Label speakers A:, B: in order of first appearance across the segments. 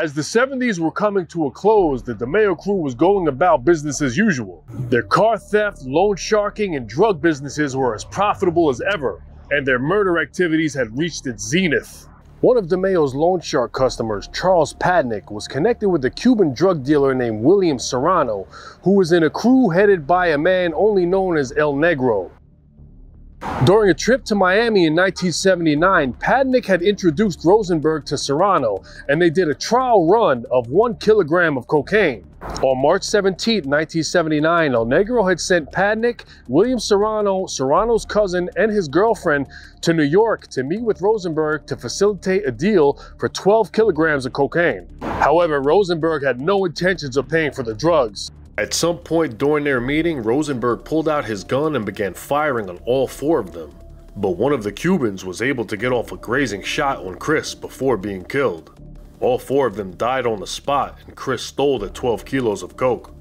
A: As the 70s were coming to a close, the DeMeo crew was going about business as usual. Their car theft, loan sharking, and drug businesses were as profitable as ever, and their murder activities had reached its zenith. One of DeMeo's loan shark customers, Charles Padnick, was connected with a Cuban drug dealer named William Serrano, who was in a crew headed by a man only known as El Negro. During a trip to Miami in 1979, Padnick had introduced Rosenberg to Serrano, and they did a trial run of one kilogram of cocaine. On March 17, 1979, El Negro had sent Padnick, William Serrano, Serrano's cousin, and his girlfriend to New York to meet with Rosenberg to facilitate a deal for 12 kilograms of cocaine. However, Rosenberg had no intentions of paying for the drugs. At some point during their meeting, Rosenberg pulled out his gun and began firing on all four of them. But one of the Cubans was able to get off a grazing shot on Chris before being killed. All four of them died on the spot, and Chris stole the 12 kilos of coke.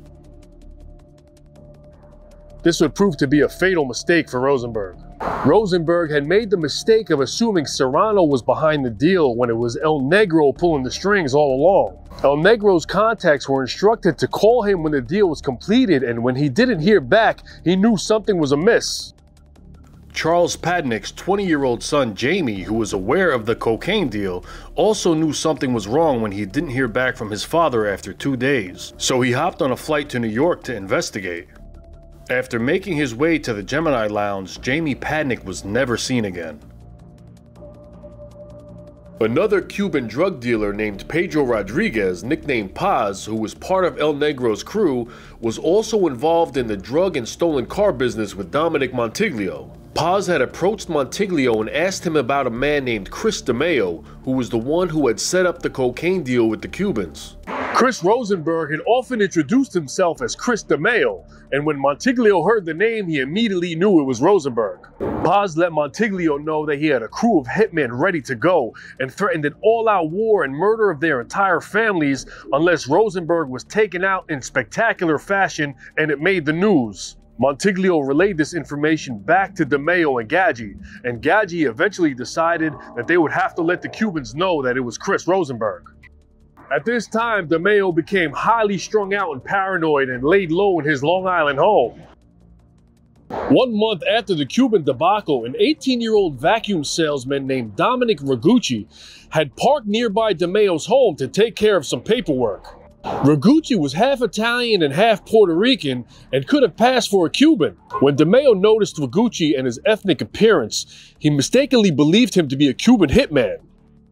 A: This would prove to be a fatal mistake for Rosenberg. Rosenberg had made the mistake of assuming Serrano was behind the deal when it was El Negro pulling the strings all along. El Negro's contacts were instructed to call him when the deal was completed, and when he didn't hear back, he knew something was amiss. Charles Padnick's 20 year old son Jamie, who was aware of the cocaine deal, also knew something was wrong when he didn't hear back from his father after two days, so he hopped on a flight to New York to investigate. After making his way to the Gemini Lounge, Jamie Padnick was never seen again. Another Cuban drug dealer named Pedro Rodriguez, nicknamed Paz, who was part of El Negro's crew, was also involved in the drug and stolen car business with Dominic Montiglio. Paz had approached Montiglio and asked him about a man named Chris DeMeo, who was the one who had set up the cocaine deal with the Cubans. Chris Rosenberg had often introduced himself as Chris DeMeo, and when Montiglio heard the name, he immediately knew it was Rosenberg. Paz let Montiglio know that he had a crew of hitmen ready to go and threatened an all-out war and murder of their entire families unless Rosenberg was taken out in spectacular fashion and it made the news. Montiglio relayed this information back to DeMeo and Gaggi, and Gaggi eventually decided that they would have to let the Cubans know that it was Chris Rosenberg. At this time, DeMeo became highly strung out and paranoid and laid low in his Long Island home. One month after the Cuban debacle, an 18-year-old vacuum salesman named Dominic Ragucci had parked nearby DeMeo's home to take care of some paperwork. Ragucci was half Italian and half Puerto Rican and could have passed for a Cuban. When DeMeo noticed Ragucci and his ethnic appearance, he mistakenly believed him to be a Cuban hitman.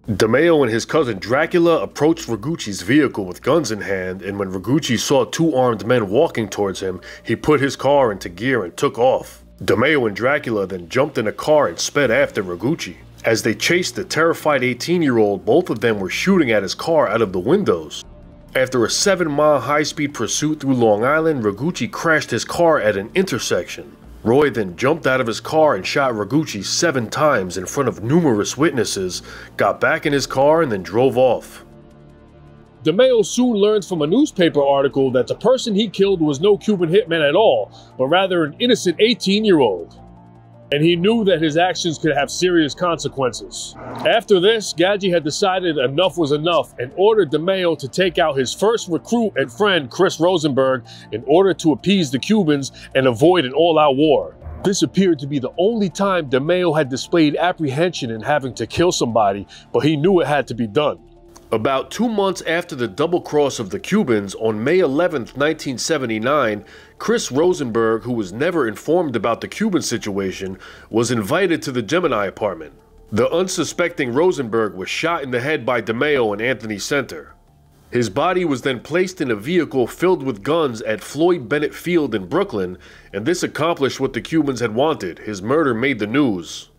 A: DeMeo and his cousin Dracula approached Ragucci's vehicle with guns in hand, and when Ragucci saw two armed men walking towards him, he put his car into gear and took off. DeMeo and Dracula then jumped in a car and sped after Ragucci. As they chased the terrified 18 year old, both of them were shooting at his car out of the windows. After a 7 mile high speed pursuit through Long Island, Ragucci crashed his car at an intersection. Roy then jumped out of his car and shot Ragucci seven times in front of numerous witnesses, got back in his car, and then drove off. DeMeo soon learned from a newspaper article that the person he killed was no Cuban hitman at all, but rather an innocent 18 year old and he knew that his actions could have serious consequences. After this, Gaggi had decided enough was enough and ordered DeMeo to take out his first recruit and friend, Chris Rosenberg, in order to appease the Cubans and avoid an all-out war. This appeared to be the only time DeMeo had displayed apprehension in having to kill somebody, but he knew it had to be done. About two months after the double cross of the Cubans, on May 11, 1979, Chris Rosenberg, who was never informed about the Cuban situation, was invited to the Gemini apartment. The unsuspecting Rosenberg was shot in the head by DeMeo and Anthony Senter. His body was then placed in a vehicle filled with guns at Floyd Bennett Field in Brooklyn, and this accomplished what the Cubans had wanted. His murder made the news.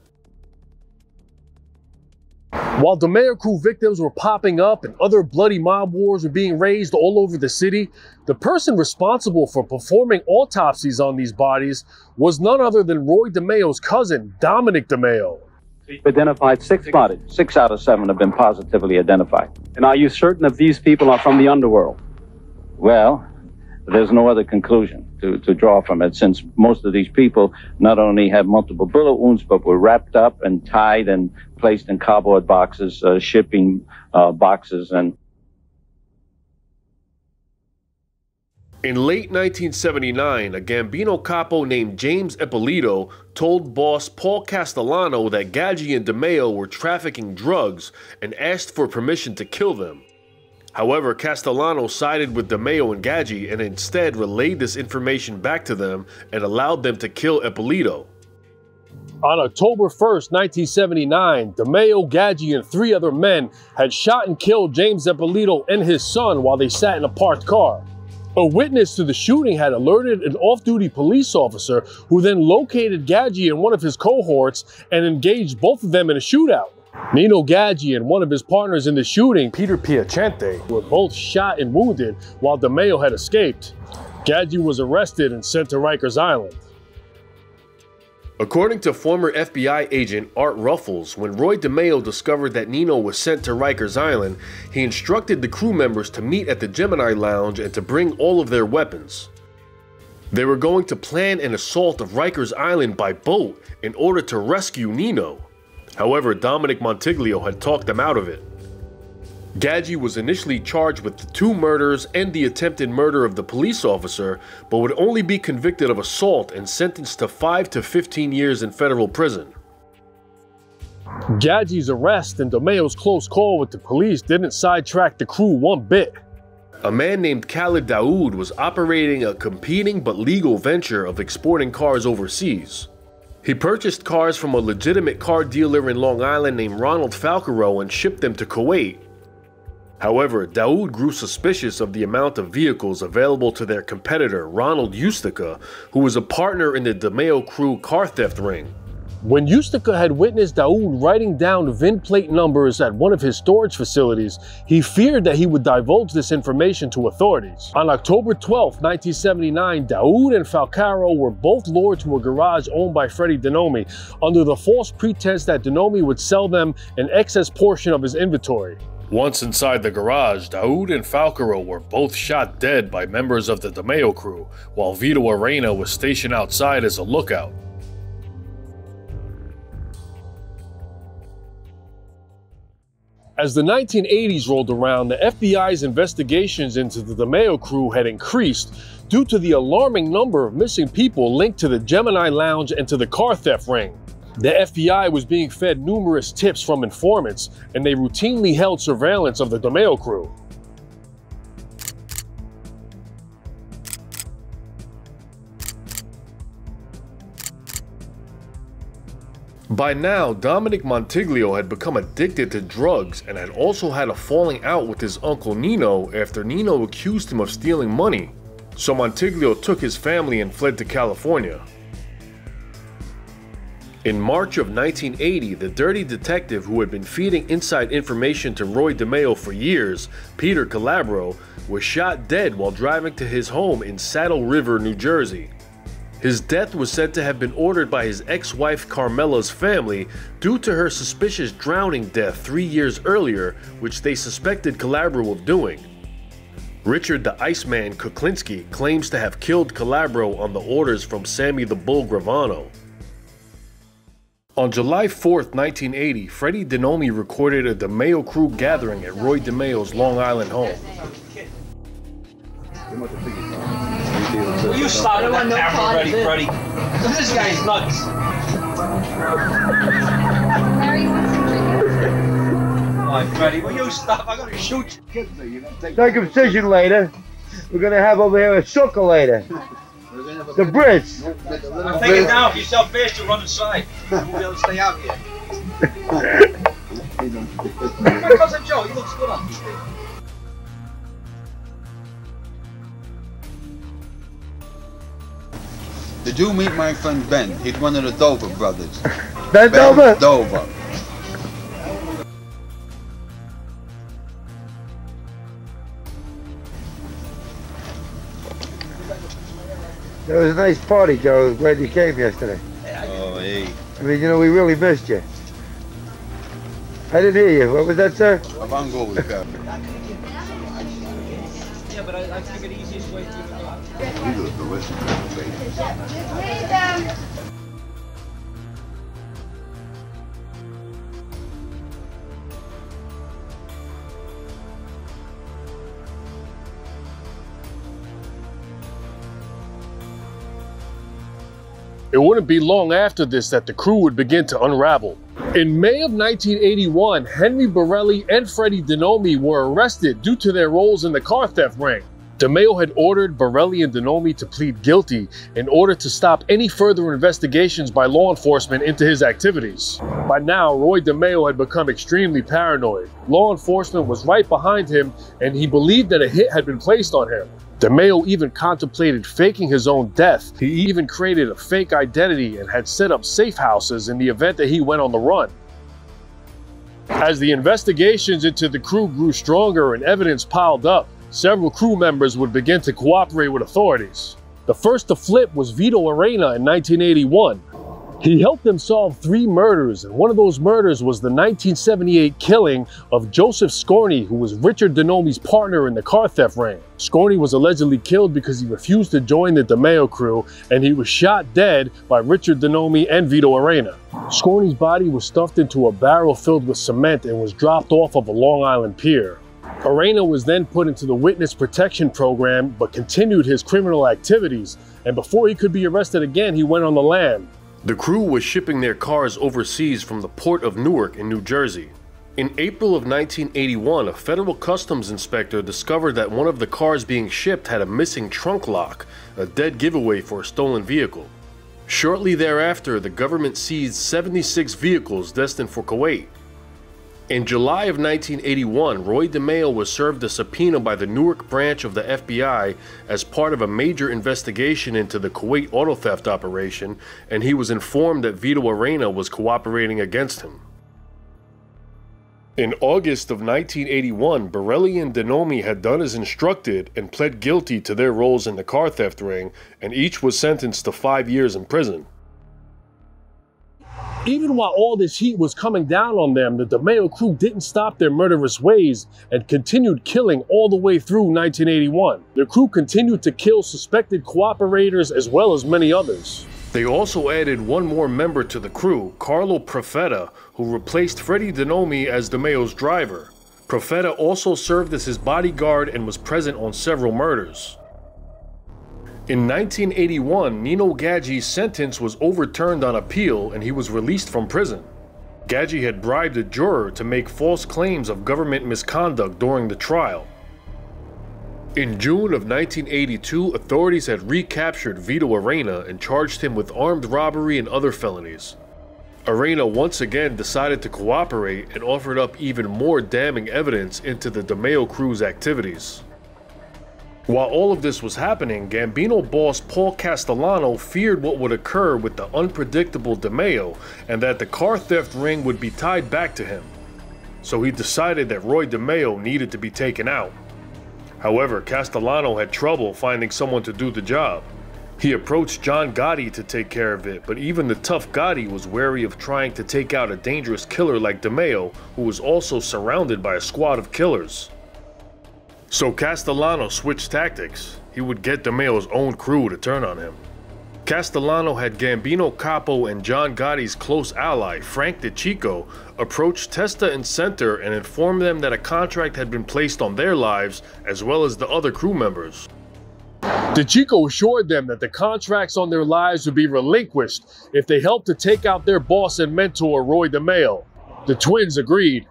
A: While DeMeo crew victims were popping up and other bloody mob wars were being raised all over the city, the person responsible for performing autopsies on these bodies was none other than Roy DeMeo's cousin, Dominic DeMeo.
B: We've identified six bodies. Six out of seven have been positively identified. And are you certain that these people are from the underworld? Well, there's no other conclusion to, to draw from it since most of these people not only had multiple bullet wounds, but were wrapped up and tied and placed in cardboard boxes, uh, shipping uh, boxes and
A: In late 1979, a Gambino capo named James Eppolito told boss Paul Castellano that Gaggi and DeMeo were trafficking drugs and asked for permission to kill them. However, Castellano sided with DeMeo and Gaggi and instead relayed this information back to them and allowed them to kill Eppolito.
C: On October 1st, 1979, DeMeo, Gaggi, and three other men had shot and killed James Eppolito and his son while they sat in a parked car. A witness to the shooting had alerted an off-duty police officer who then located Gaggi and one of his cohorts and engaged both of them in a shootout. Nino Gaggi and one of his partners in the shooting, Peter Piacente, were both shot and wounded while DeMeo had escaped. Gaggi was arrested and sent to Rikers Island.
A: According to former FBI agent Art Ruffles, when Roy DeMeo discovered that Nino was sent to Rikers Island, he instructed the crew members to meet at the Gemini Lounge and to bring all of their weapons. They were going to plan an assault of Rikers Island by boat in order to rescue Nino. However, Dominic Montiglio had talked them out of it. Gaggi was initially charged with the two murders and the attempted murder of the police officer, but would only be convicted of assault and sentenced to 5 to 15 years in federal prison.
C: Gaggi's arrest and DeMeo's close call with the police didn't sidetrack the crew one bit.
A: A man named Khalid Daoud was operating a competing but legal venture of exporting cars overseas. He purchased cars from a legitimate car dealer in Long Island named Ronald Falcaro and shipped them to Kuwait, However, Daoud grew suspicious of the amount of vehicles available to their competitor, Ronald Ustica, who was a partner in the DeMeo crew car theft ring.
C: When Ustica had witnessed Daoud writing down VIN plate numbers at one of his storage facilities, he feared that he would divulge this information to authorities. On October 12, 1979, Daoud and Falcaro were both lured to a garage owned by Freddie Denomi under the false pretense that Denomi would sell them an excess portion of his inventory.
A: Once inside the garage, Daoud and Falcaro were both shot dead by members of the DeMeo crew, while Vito Arena was stationed outside as a lookout.
C: As the 1980s rolled around, the FBI's investigations into the DeMeo crew had increased due to the alarming number of missing people linked to the Gemini Lounge and to the car theft ring. The FBI was being fed numerous tips from informants, and they routinely held surveillance of the DeMeo crew.
A: By now, Dominic Montiglio had become addicted to drugs and had also had a falling out with his uncle Nino after Nino accused him of stealing money. So Montiglio took his family and fled to California. In March of 1980, the dirty detective who had been feeding inside information to Roy DeMeo for years, Peter Calabro, was shot dead while driving to his home in Saddle River, New Jersey. His death was said to have been ordered by his ex-wife Carmela's family due to her suspicious drowning death three years earlier, which they suspected Calabro of doing. Richard the Iceman Kuklinski claims to have killed Calabro on the orders from Sammy the Bull Gravano. On July 4, 1980, Freddie Denomi recorded a DeMeo crew gathering at Roy DeMeo's Long Island home.
D: Will you stop that
E: no
D: camera, Freddie,
E: it.
D: Freddie? This guy's nuts. Come on, Freddie, will you stop? I'm gonna shoot you.
E: Circumcision later. We're gonna have over here a sukkah later. The Brits.
D: Take it down. If you sell fish, you'll run inside. You won't be able to stay out here. My cousin Joe, he looks good on TV.
F: Did you meet my friend Ben? He's one of the Dover brothers.
E: Ben Dover?
F: Dover.
E: It was a nice party, Joe. Glad you came yesterday.
F: Oh, hey.
E: I mean, you know, we really missed you. I didn't hear you. What was that, sir?
F: Avango with that.
D: Yeah, but I, I think the easiest way to do it. It
C: it wouldn't be long after this that the crew would begin to unravel. In May of 1981, Henry Borelli and Freddie DeNomi were arrested due to their roles in the car theft ring. DeMeo had ordered Borelli and Denomi to plead guilty in order to stop any further investigations by law enforcement into his activities. By now, Roy DeMeo had become extremely paranoid. Law enforcement was right behind him, and he believed that a hit had been placed on him. DeMeo even contemplated faking his own death. He even created a fake identity and had set up safe houses in the event that he went on the run. As the investigations into the crew grew stronger and evidence piled up, several crew members would begin to cooperate with authorities. The first to flip was Vito Arena in 1981. He helped them solve three murders, and one of those murders was the 1978 killing of Joseph Scorney, who was Richard Denomi's partner in the car theft ring. Scorney was allegedly killed because he refused to join the DeMeo crew, and he was shot dead by Richard Denomi and Vito Arena. Scorney's body was stuffed into a barrel filled with cement and was dropped off of a Long Island pier. Arena was then put into the witness protection program but continued his criminal activities, and before he could be arrested again, he went on the lam.
A: The crew was shipping their cars overseas from the port of Newark in New Jersey. In April of 1981, a federal customs inspector discovered that one of the cars being shipped had a missing trunk lock, a dead giveaway for a stolen vehicle. Shortly thereafter, the government seized 76 vehicles destined for Kuwait. In July of 1981, Roy DeMeo was served a subpoena by the Newark branch of the FBI as part of a major investigation into the Kuwait auto theft operation, and he was informed that Vito Arena was cooperating against him. In August of 1981, Borelli and Denomi had done as instructed and pled guilty to their roles in the car theft ring, and each was sentenced to five years in prison.
C: Even while all this heat was coming down on them, the DeMeo crew didn't stop their murderous ways and continued killing all the way through 1981. The crew continued to kill suspected cooperators as well as many others.
A: They also added one more member to the crew, Carlo Profeta, who replaced Freddie Denomi as DeMeo's driver. Profeta also served as his bodyguard and was present on several murders. In 1981, Nino Gaggi's sentence was overturned on appeal and he was released from prison. Gaggi had bribed a juror to make false claims of government misconduct during the trial. In June of 1982, authorities had recaptured Vito Arena and charged him with armed robbery and other felonies. Arena once again decided to cooperate and offered up even more damning evidence into the DeMeo crew's activities. While all of this was happening, Gambino boss Paul Castellano feared what would occur with the unpredictable DeMeo and that the car theft ring would be tied back to him. So he decided that Roy DeMeo needed to be taken out. However, Castellano had trouble finding someone to do the job. He approached John Gotti to take care of it, but even the tough Gotti was wary of trying to take out a dangerous killer like DeMeo, who was also surrounded by a squad of killers. So Castellano switched tactics. He would get DeMeo's own crew to turn on him. Castellano had Gambino Capo and John Gotti's close ally, Frank DeCicco, approach Testa and Senter and inform them that a contract had been placed on their lives as well as the other crew members.
C: DeCicco assured them that the contracts on their lives would be relinquished if they helped to take out their boss and mentor, Roy DeMeo. The twins agreed.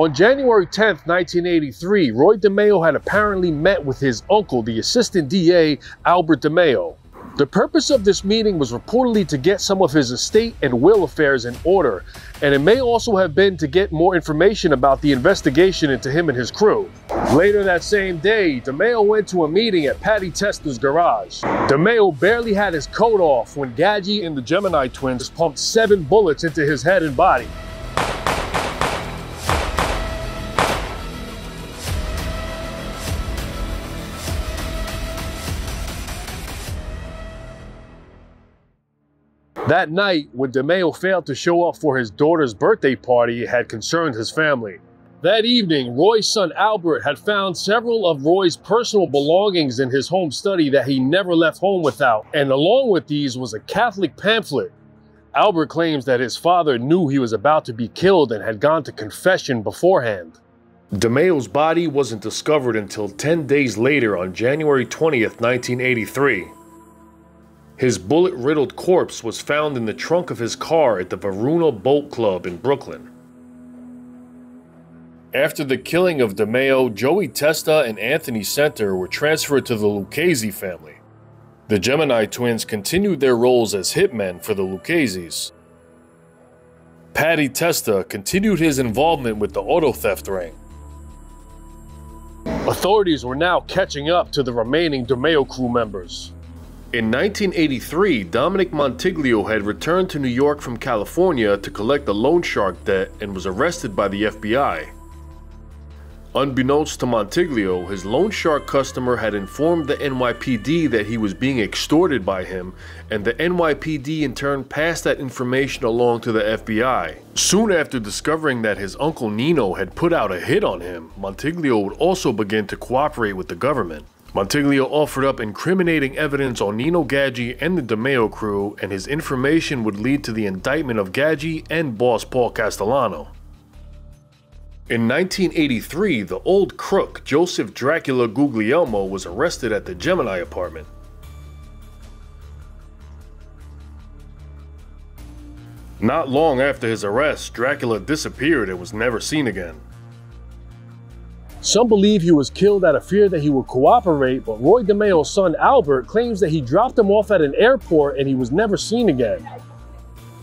C: On January 10, 1983, Roy DeMeo had apparently met with his uncle, the assistant DA, Albert DeMeo. The purpose of this meeting was reportedly to get some of his estate and will affairs in order, and it may also have been to get more information about the investigation into him and his crew. Later that same day, DeMeo went to a meeting at Patty Testa's garage. DeMeo barely had his coat off when Gaggi and the Gemini twins pumped seven bullets into his head and body. That night, when DeMeo failed to show up for his daughter's birthday party, it had concerned his family. That evening, Roy's son Albert had found several of Roy's personal belongings in his home study that he never left home without, and along with these was a Catholic pamphlet. Albert claims that his father knew he was about to be killed and had gone to confession beforehand.
A: DeMeo's body wasn't discovered until 10 days later on January 20th, 1983. His bullet riddled corpse was found in the trunk of his car at the Varuna Boat Club in Brooklyn. After the killing of DeMeo, Joey Testa and Anthony Senter were transferred to the Lucchese family. The Gemini twins continued their roles as hitmen for the Lucchese's. Paddy Testa continued his involvement with the auto theft ring.
C: Authorities were now catching up to the remaining DeMeo crew members.
A: In 1983, Dominic Montiglio had returned to New York from California to collect a loan shark debt and was arrested by the FBI. Unbeknownst to Montiglio, his loan shark customer had informed the NYPD that he was being extorted by him, and the NYPD in turn passed that information along to the FBI. Soon after discovering that his uncle Nino had put out a hit on him, Montiglio would also begin to cooperate with the government. Montiglio offered up incriminating evidence on Nino Gaggi and the DeMeo crew, and his information would lead to the indictment of Gaggi and boss Paul Castellano. In 1983, the old crook Joseph Dracula Guglielmo was arrested at the Gemini apartment. Not long after his arrest, Dracula disappeared and was never seen again.
C: Some believe he was killed out of fear that he would cooperate, but Roy DeMeo's son Albert claims that he dropped him off at an airport and he was never seen again.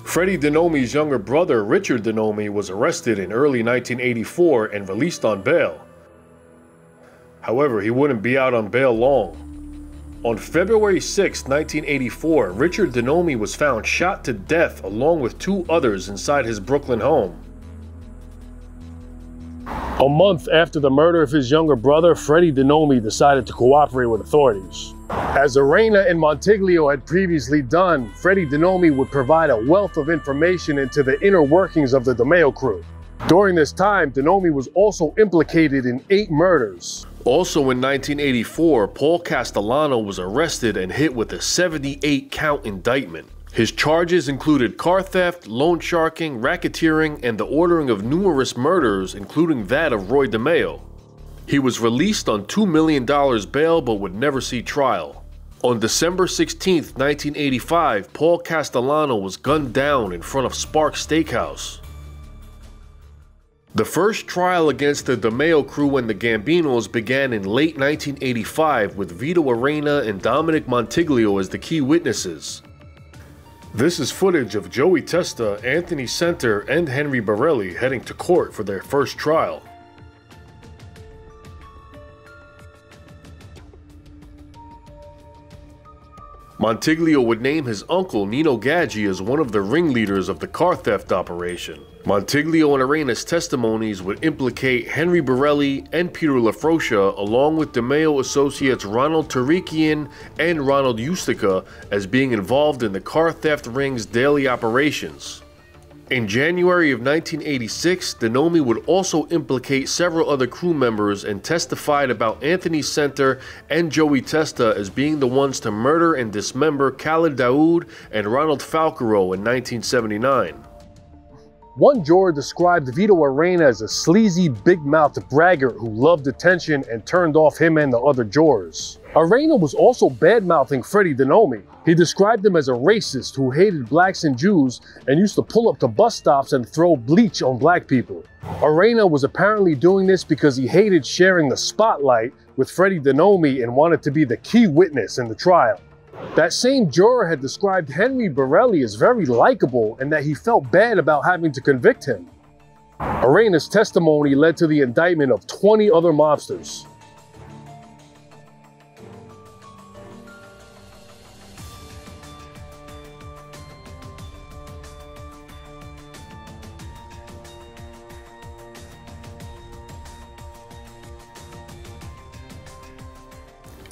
A: Freddie DeNome's younger brother, Richard DeNome, was arrested in early 1984 and released on bail. However, he wouldn't be out on bail long. On February 6, 1984, Richard DeNome was found shot to death along with two others inside his Brooklyn home.
C: A month after the murder of his younger brother, Freddie DeNome decided to cooperate with authorities. As Arena and Montiglio had previously done, Freddie DeNome would provide a wealth of information into the inner workings of the DeMeo crew. During this time, DeNome was also implicated in eight murders.
A: Also in 1984, Paul Castellano was arrested and hit with a 78 count indictment. His charges included car theft, loan sharking, racketeering, and the ordering of numerous murders, including that of Roy DeMeo. He was released on $2 million bail but would never see trial. On December 16, 1985, Paul Castellano was gunned down in front of Spark Steakhouse. The first trial against the DeMeo crew and the Gambinos began in late 1985 with Vito Arena and Dominic Montiglio as the key witnesses. This is footage of Joey Testa, Anthony Senter, and Henry Borelli heading to court for their first trial. Montiglio would name his uncle Nino Gaggi as one of the ringleaders of the car theft operation. Montiglio and Arena's testimonies would implicate Henry Borelli and Peter LaFroscia along with DeMeo associates Ronald Tarikian and Ronald Ustica as being involved in the car theft ring's daily operations. In January of 1986, DeNome would also implicate several other crew members and testified about Anthony Senter and Joey Testa as being the ones to murder and dismember Khalid Daoud and Ronald Falcaro in 1979.
C: One juror described Vito Arena as a sleazy, big-mouthed braggart who loved attention and turned off him and the other jurors. Arena was also bad-mouthing Freddie DeNome. He described him as a racist who hated blacks and Jews and used to pull up to bus stops and throw bleach on black people. Arena was apparently doing this because he hated sharing the spotlight with Freddie DeNome and wanted to be the key witness in the trial. That same juror had described Henry Borelli as very likable and that he felt bad about having to convict him. Arena's testimony led to the indictment of 20 other mobsters.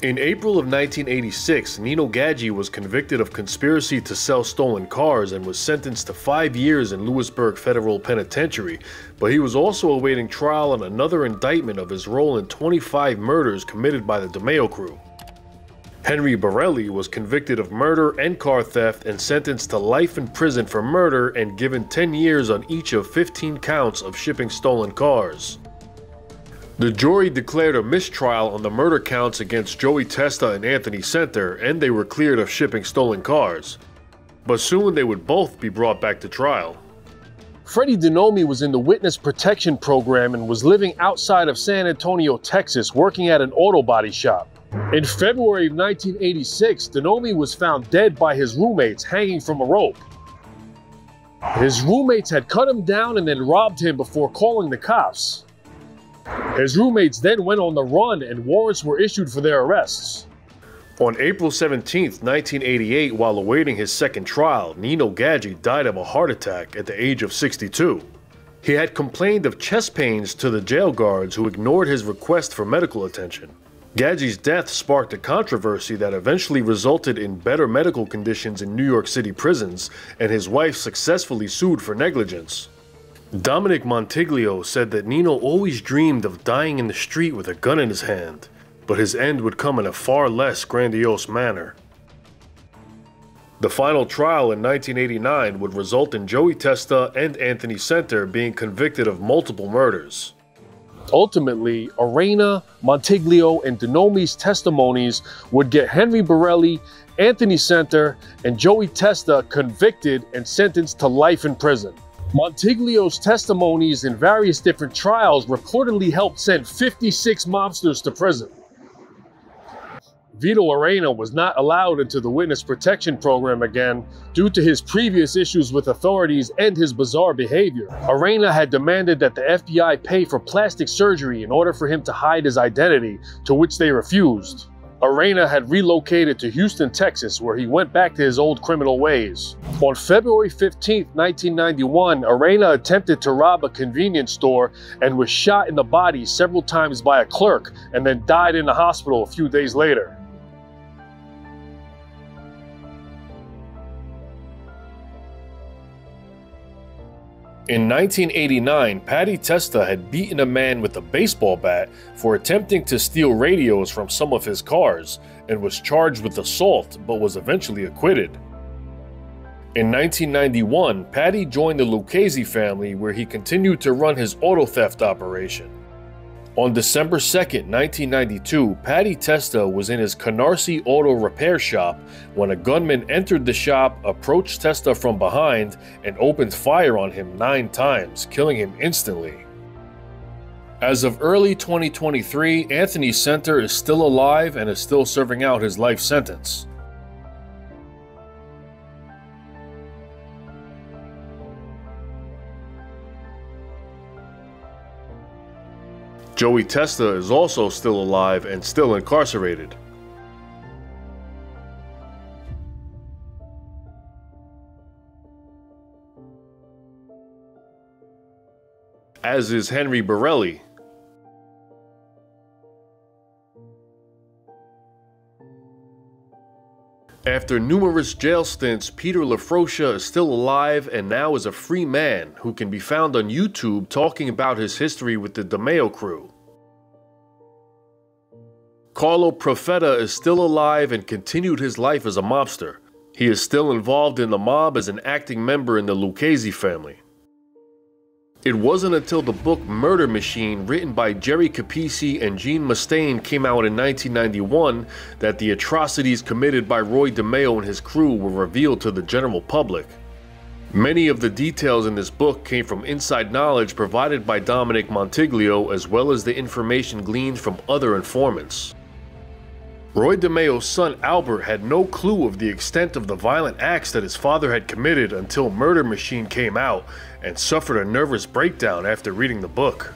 A: In April of 1986, Nino Gaggi was convicted of conspiracy to sell stolen cars and was sentenced to five years in Lewisburg Federal Penitentiary, but he was also awaiting trial on another indictment of his role in 25 murders committed by the DeMeo crew. Henry Borelli was convicted of murder and car theft and sentenced to life in prison for murder and given 10 years on each of 15 counts of shipping stolen cars. The jury declared a mistrial on the murder counts against Joey Testa and Anthony Senter, and they were cleared of shipping stolen cars. But soon they would both be brought back to trial.
C: Freddie Denomi was in the witness protection program and was living outside of San Antonio, Texas, working at an auto body shop. In February of 1986, Denomi was found dead by his roommates hanging from a rope. His roommates had cut him down and then robbed him before calling the cops. His roommates then went on the run and warrants were issued for their arrests.
A: On April 17, 1988, while awaiting his second trial, Nino Gaggi died of a heart attack at the age of 62. He had complained of chest pains to the jail guards who ignored his request for medical attention. Gaggi's death sparked a controversy that eventually resulted in better medical conditions in New York City prisons, and his wife successfully sued for negligence. Dominic Montiglio said that Nino always dreamed of dying in the street with a gun in his hand but his end would come in a far less grandiose manner. The final trial in 1989 would result in Joey Testa and Anthony Senter being convicted of multiple murders.
C: Ultimately, Arena, Montiglio, and Denomi's testimonies would get Henry Borelli, Anthony Senter, and Joey Testa convicted and sentenced to life in prison. Montiglio's testimonies in various different trials reportedly helped send 56 mobsters to prison. Vito Arena was not allowed into the witness protection program again due to his previous issues with authorities and his bizarre behavior. Arena had demanded that the FBI pay for plastic surgery in order for him to hide his identity, to which they refused. Arena had relocated to Houston, Texas, where he went back to his old criminal ways. On February 15, 1991, Arena attempted to rob a convenience store and was shot in the body several times by a clerk and then died in the hospital a few days later.
A: In 1989, Patty Testa had beaten a man with a baseball bat for attempting to steal radios from some of his cars and was charged with assault but was eventually acquitted. In 1991, Patty joined the Lucchese family where he continued to run his auto theft operation. On December 2, 1992, Patty Testa was in his Canarsie Auto Repair shop when a gunman entered the shop, approached Testa from behind, and opened fire on him nine times, killing him instantly. As of early 2023, Anthony Senter is still alive and is still serving out his life sentence. Joey Testa is also still alive and still incarcerated. As is Henry Borelli. After numerous jail stints, Peter LaFroscia is still alive and now is a free man who can be found on YouTube talking about his history with the DeMeo crew. Carlo Profeta is still alive and continued his life as a mobster. He is still involved in the mob as an acting member in the Lucchese family. It wasn't until the book Murder Machine, written by Jerry Capeci and Gene Mustain, came out in 1991 that the atrocities committed by Roy DeMeo and his crew were revealed to the general public. Many of the details in this book came from inside knowledge provided by Dominic Montiglio as well as the information gleaned from other informants. Roy DeMeo's son Albert had no clue of the extent of the violent acts that his father had committed until Murder Machine came out and suffered a nervous breakdown after reading the book.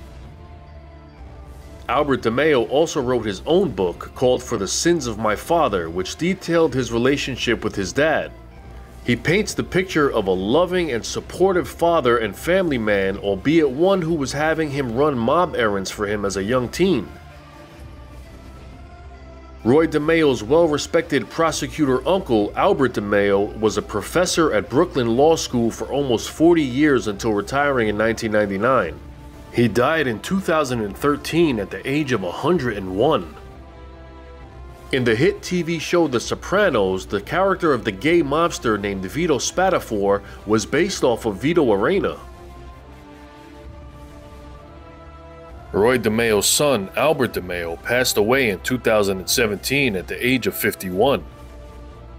A: Albert DeMeo also wrote his own book called For the Sins of My Father, which detailed his relationship with his dad. He paints the picture of a loving and supportive father and family man, albeit one who was having him run mob errands for him as a young teen. Roy DeMeo's well-respected prosecutor uncle, Albert DeMeo, was a professor at Brooklyn Law School for almost 40 years until retiring in 1999. He died in 2013 at the age of 101. In the hit TV show The Sopranos, the character of the gay mobster named Vito Spatafore was based off of Vito Arena.
G: Roy DeMeo's son, Albert DeMeo, passed away in 2017 at the age of 51.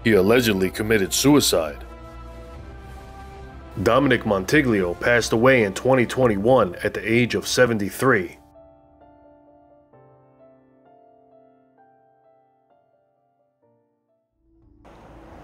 G: He allegedly committed suicide. Dominic Montiglio passed away in 2021 at the age of 73.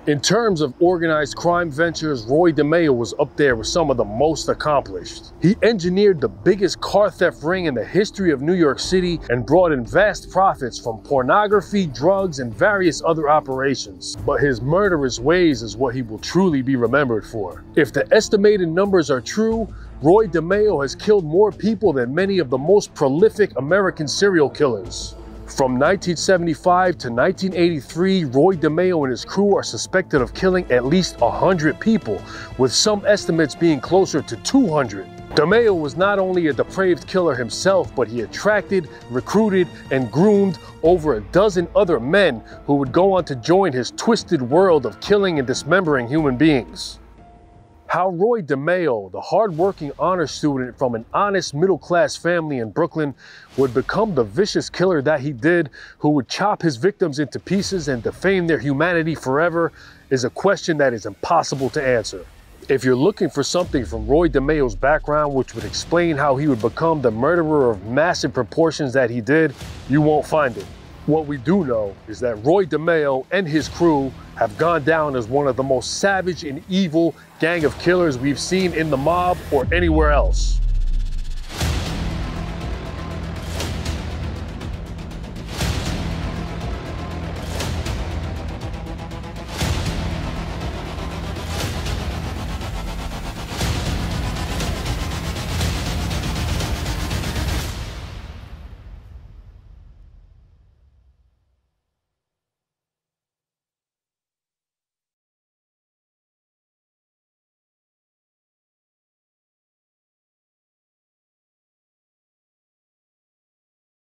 A: In terms of organized crime ventures, Roy DeMeo was up there with some of the most accomplished. He engineered the biggest car theft ring in the history of New York City and brought in vast profits from pornography, drugs, and various other operations. But his murderous ways is what he will truly be remembered for. If the estimated numbers are true, Roy DeMeo has killed more people than many of the most prolific American serial killers. From 1975 to 1983, Roy DeMeo and his crew are suspected of killing at least 100 people, with some estimates being closer to 200. DeMeo was not only a depraved killer himself, but he attracted, recruited, and groomed over a dozen other men who would go on to join his twisted world of killing and dismembering human beings. How Roy DeMeo, the hardworking honor student from an honest middle class family in Brooklyn, would become the vicious killer that he did, who would chop his victims into pieces and defame their humanity forever, is a question that is impossible to answer. If you're looking for something from Roy DeMeo's background which would explain how he would become the murderer of massive proportions that he did, you won't find it. What we do know is that Roy DeMeo and his crew have gone down as one of the most savage and evil gang of killers we've seen in the mob or anywhere else.